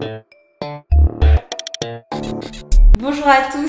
yeah.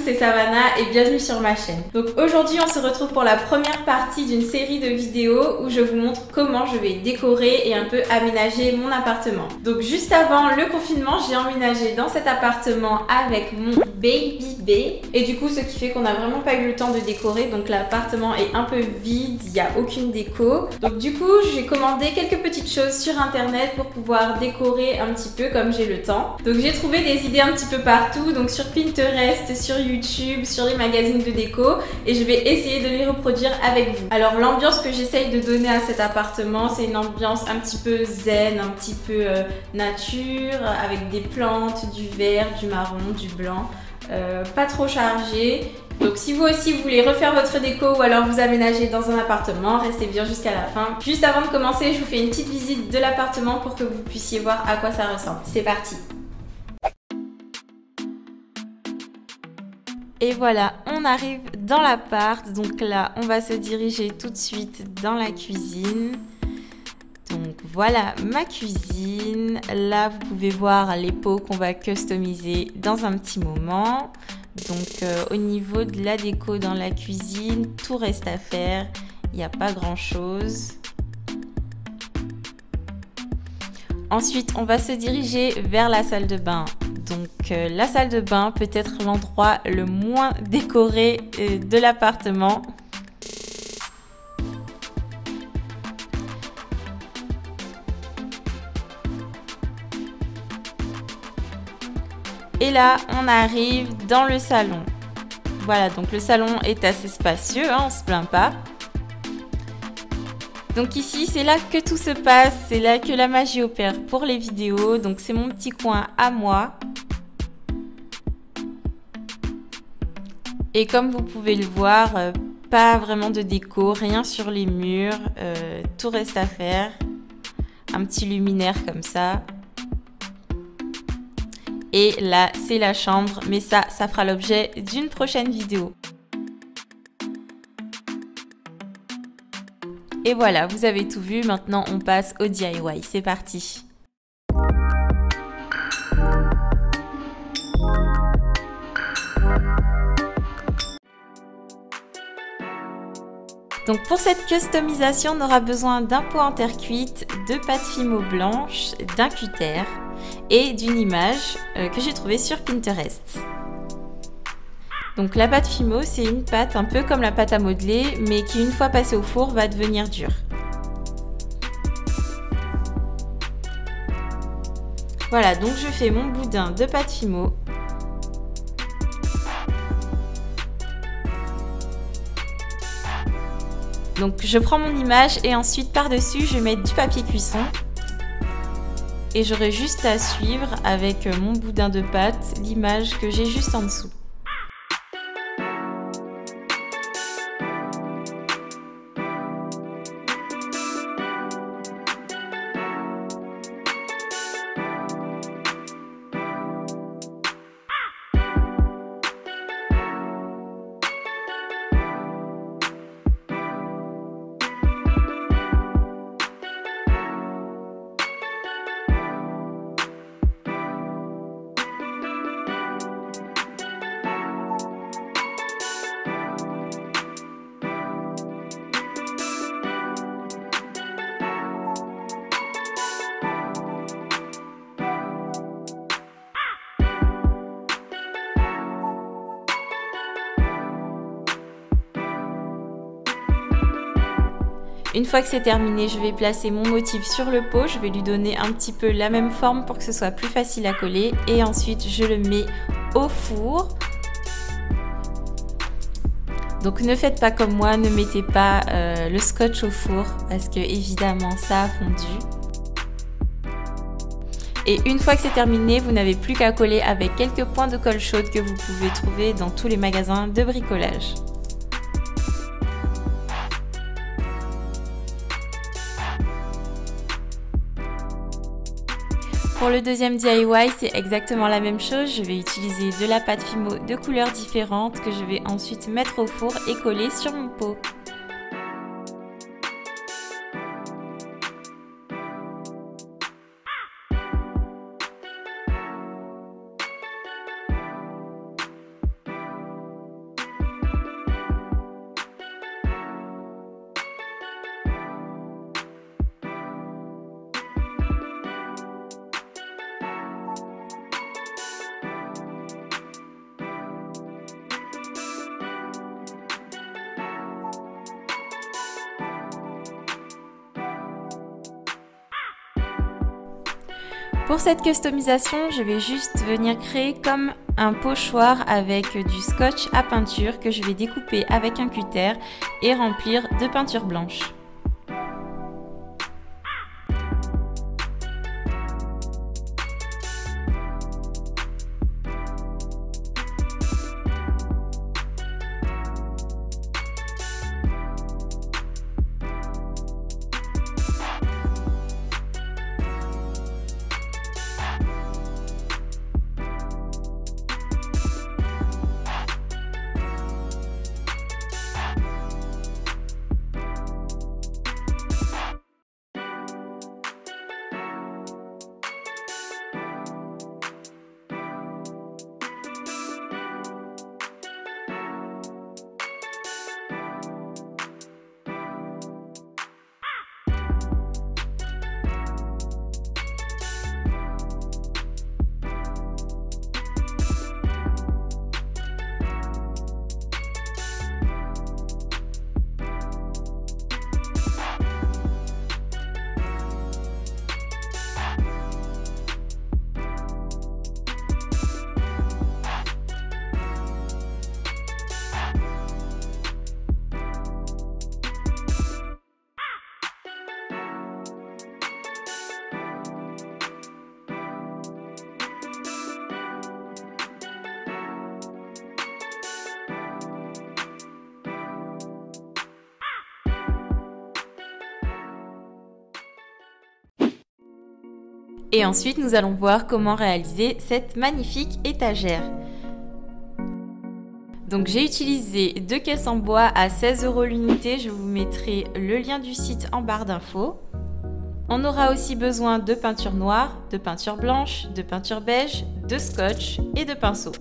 C'est Savannah et bienvenue sur ma chaîne. Donc aujourd'hui on se retrouve pour la première partie d'une série de vidéos où je vous montre comment je vais décorer et un peu aménager mon appartement. Donc juste avant le confinement j'ai emménagé dans cet appartement avec mon baby B et du coup ce qui fait qu'on n'a vraiment pas eu le temps de décorer donc l'appartement est un peu vide, il n'y a aucune déco. Donc du coup j'ai commandé quelques petites choses sur internet pour pouvoir décorer un petit peu comme j'ai le temps. Donc j'ai trouvé des idées un petit peu partout donc sur Pinterest, sur YouTube, sur les magazines de déco et je vais essayer de les reproduire avec vous. Alors l'ambiance que j'essaye de donner à cet appartement, c'est une ambiance un petit peu zen, un petit peu euh, nature, avec des plantes, du vert, du marron, du blanc, euh, pas trop chargé. Donc si vous aussi vous voulez refaire votre déco ou alors vous aménager dans un appartement, restez bien jusqu'à la fin. Juste avant de commencer, je vous fais une petite visite de l'appartement pour que vous puissiez voir à quoi ça ressemble. C'est parti Et voilà, on arrive dans l'appart. Donc là, on va se diriger tout de suite dans la cuisine. Donc voilà ma cuisine. Là, vous pouvez voir les pots qu'on va customiser dans un petit moment. Donc euh, au niveau de la déco dans la cuisine, tout reste à faire. Il n'y a pas grand chose. Ensuite, on va se diriger vers la salle de bain. Donc euh, la salle de bain peut être l'endroit le moins décoré euh, de l'appartement. Et là, on arrive dans le salon. Voilà, donc le salon est assez spacieux, hein, on se plaint pas. Donc ici, c'est là que tout se passe, c'est là que la magie opère pour les vidéos. Donc c'est mon petit coin à moi. Et comme vous pouvez le voir, euh, pas vraiment de déco, rien sur les murs, euh, tout reste à faire. Un petit luminaire comme ça. Et là, c'est la chambre, mais ça, ça fera l'objet d'une prochaine vidéo. Et voilà, vous avez tout vu, maintenant on passe au DIY, c'est parti Donc pour cette customisation, on aura besoin d'un pot en terre cuite, de pâte fimo blanche, d'un cutter et d'une image euh, que j'ai trouvée sur Pinterest. Donc la pâte Fimo, c'est une pâte un peu comme la pâte à modeler, mais qui une fois passée au four va devenir dure. Voilà, donc je fais mon boudin de pâte Fimo. Donc je prends mon image et ensuite par-dessus je mets du papier cuisson. Et j'aurai juste à suivre avec mon boudin de pâte l'image que j'ai juste en dessous. Une fois que c'est terminé, je vais placer mon motif sur le pot. Je vais lui donner un petit peu la même forme pour que ce soit plus facile à coller. Et ensuite, je le mets au four. Donc ne faites pas comme moi, ne mettez pas euh, le scotch au four parce que évidemment ça a fondu. Et une fois que c'est terminé, vous n'avez plus qu'à coller avec quelques points de colle chaude que vous pouvez trouver dans tous les magasins de bricolage. Pour le deuxième DIY, c'est exactement la même chose. Je vais utiliser de la pâte Fimo de couleurs différentes que je vais ensuite mettre au four et coller sur mon pot. Pour cette customisation, je vais juste venir créer comme un pochoir avec du scotch à peinture que je vais découper avec un cutter et remplir de peinture blanche. Et ensuite, nous allons voir comment réaliser cette magnifique étagère. Donc j'ai utilisé deux caisses en bois à 16 euros l'unité. Je vous mettrai le lien du site en barre d'infos. On aura aussi besoin de peinture noire, de peinture blanche, de peinture beige, de scotch et de pinceau.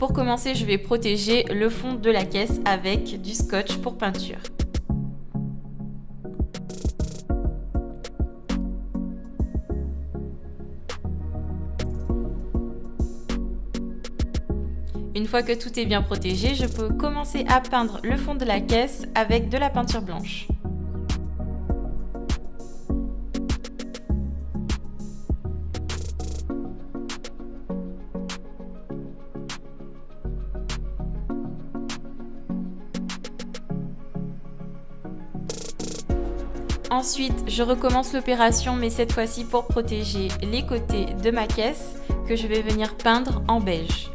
Pour commencer, je vais protéger le fond de la caisse avec du scotch pour peinture. Fois que tout est bien protégé, je peux commencer à peindre le fond de la caisse avec de la peinture blanche. Ensuite, je recommence l'opération, mais cette fois-ci pour protéger les côtés de ma caisse que je vais venir peindre en beige.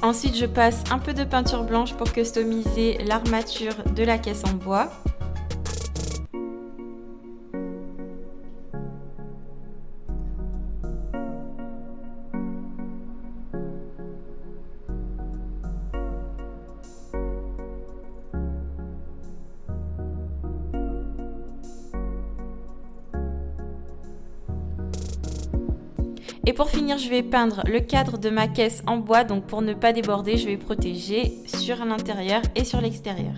Ensuite, je passe un peu de peinture blanche pour customiser l'armature de la caisse en bois. Et pour finir, je vais peindre le cadre de ma caisse en bois. Donc pour ne pas déborder, je vais protéger sur l'intérieur et sur l'extérieur.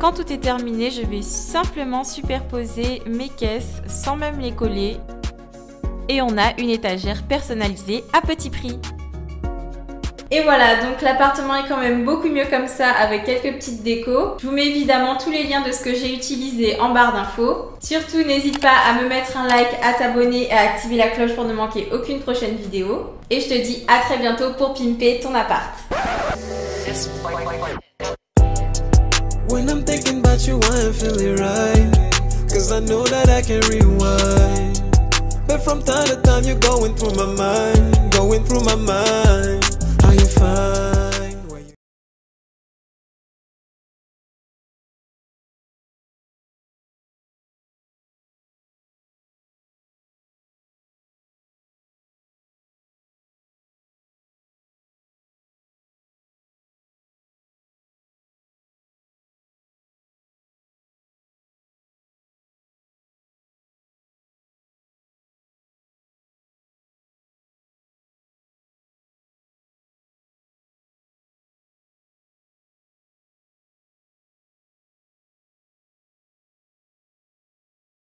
Quand tout est terminé, je vais simplement superposer mes caisses sans même les coller. Et on a une étagère personnalisée à petit prix. Et voilà, donc l'appartement est quand même beaucoup mieux comme ça avec quelques petites décos. Je vous mets évidemment tous les liens de ce que j'ai utilisé en barre d'infos. Surtout, n'hésite pas à me mettre un like, à t'abonner et à activer la cloche pour ne manquer aucune prochaine vidéo. Et je te dis à très bientôt pour pimper ton appart. When I'm thinking about you, I feel feeling right. Cause I know that I can rewind. But from time to time, you're going through my mind, going through my mind. Are you fine?